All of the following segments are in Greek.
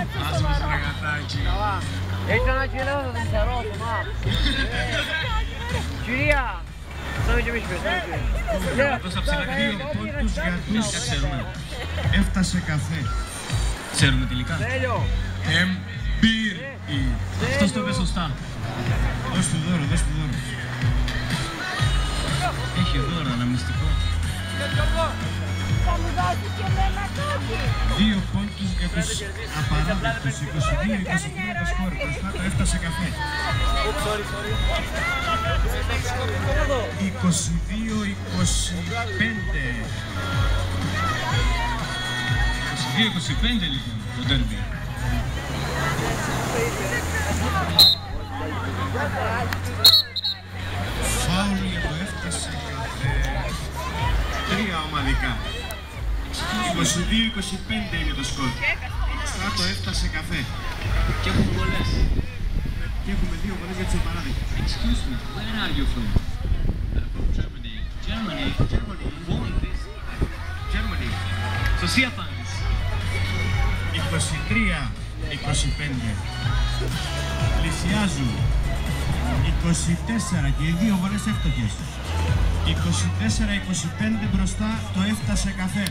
Άσε μας ραγατάκι. Έχει ένα κύριο θα τον σαρώ το μα. Κυρία! Θα με και εμείς πες, θα με και Τόσα ψηλά Δύο πόντους για τους έφτασε καφέ. Ξέρουμε τελικά. Τέλειο! Εμπύρ. Αυτός το είπε σωστά. Δώσ' του δώρο, δώσ' του δώρο. Έχει δώρο αναμνηστικό. Θα μου δώσει και εμένα κάτι. Δύο πόντους για τους απαράδεκτους. 22-23 το σκορ. Μπροστά το έφτασε καφέ. 22-25. 22-25 λοιπόν το ντέρμπι. Φάουλ για το έφτασε καφέ. Τρία ομαδικά. 22-25 είναι το σκορ. Μπροστά το έφτασε καφέ. Και έχουν πολλές. Και έχουμε δύο βολές για τους απαράδεκτους. Excuse me, where are you from? Uh, from Germany. Germany? Germany. Won this? Germany. Σωσία πάντης. 23-25. Πλησιάζουν. 24 και οι δύο βολές εύστοχες. 24-25 μπροστά το έφτασε καφέ.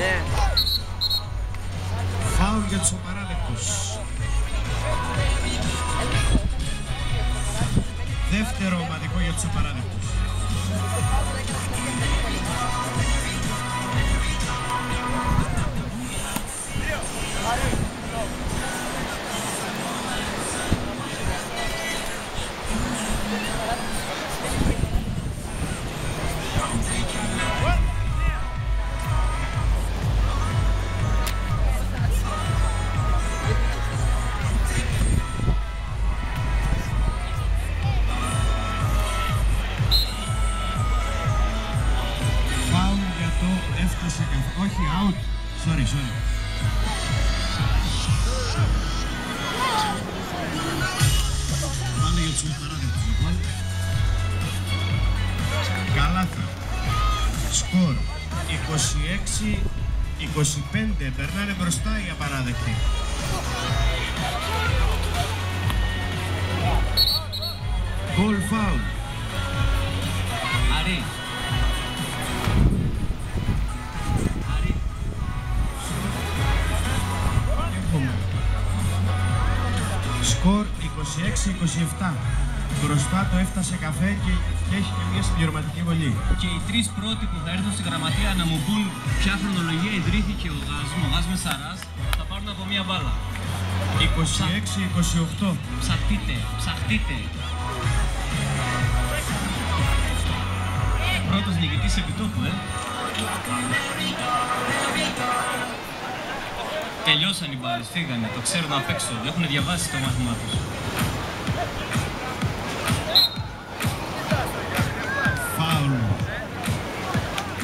Ναι. Φάουλ για τους απαράδεκτους. Δεύτερο ομαδικό για τους απαράδεκτους. Όχι, out. Sorry, sorry. Πάνε για τους απαράδεκτους λοιπόν. Καλάθι. Σκορ 26-25. Περνάνε μπροστά οι απαράδεκτοι. Goal foul. Αρή. Αρή. Σκορ 26-27. Μπροστά το έφτασε καφέ και, και έχει και μια συμπληρωματική βολή. Και οι τρεις πρώτοι που θα έρθουν στην γραμματεία να μου πούν ποια χρονολογία ιδρύθηκε ο ΓΑΣΜ, ο ΓΑΣΜ Σαράς, θα πάρουν από μία μπάλα. 26-28. Ψαχτείτε, ψαχτείτε. Πρώτος νικητής επιτόπου, ε. Τελειώσαν οι μπάρες, φύγανε, το ξέρουν απ' έξω, έχουν διαβάσει το μάθημά τους. Φάουλ.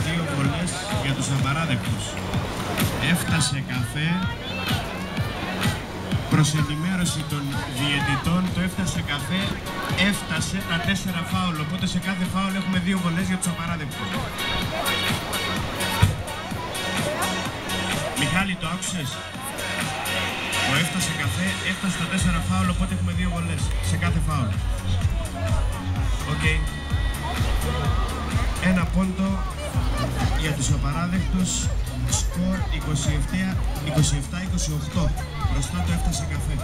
Δύο βολές για τους απαράδεκτους. Έφτασε καφέ. Προς ενημέρωση των διαιτητών το έφτασε καφέ. Έφτασε τα τέσσερα φάουλ. Οπότε σε κάθε φάουλ έχουμε δύο βολές για τους απαράδεκτους. Μιχάλη το άκουσες; Το έφτασε καφέ, έφτασε τα τέσσερα φάουλ, οπότε έχουμε δύο βολές σε κάθε φάουλ. Οκ. Ένα πόντο για τους απαράδεκτους. Σκορ 27-28. Μπροστά το έφτασε καφέ.